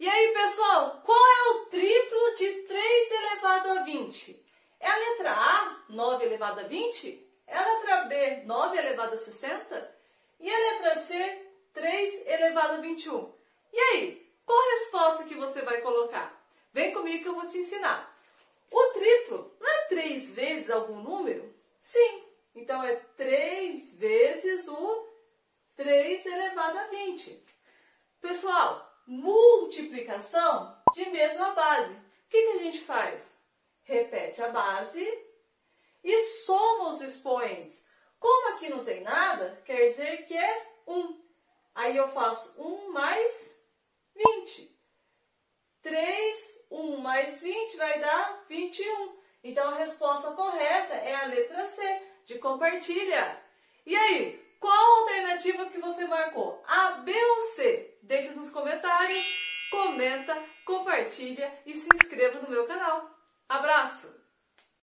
E aí, pessoal, qual é o triplo de 3 elevado a 20? É a letra A, 9 elevado a 20? É a letra B, 9 elevado a 60? E a letra C, 3 elevado a 21? E aí, qual a resposta que você vai colocar? Vem comigo que eu vou te ensinar. O triplo não é 3 vezes algum número? Sim, então é 3 vezes o 3 elevado a 20. Pessoal, multiplicação de mesma base. O que, que a gente faz? Repete a base e soma os expoentes. Como aqui não tem nada, quer dizer que é 1. Aí eu faço 1 mais 20. 3, 1 mais 20 vai dar 21. Então a resposta correta é a letra C, de compartilha. E aí, qual a alternativa que você marcou? A, B ou C? Deixe nos comentários, comenta, compartilha e se inscreva no meu canal. Abraço!